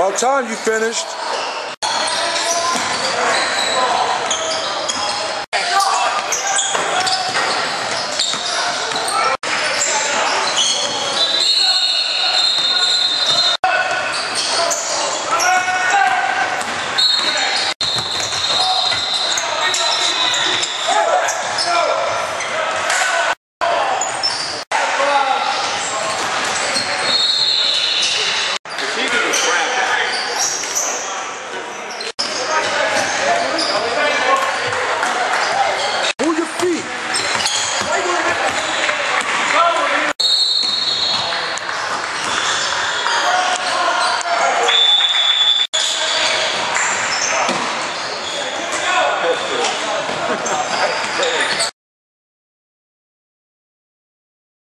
By the time you finished,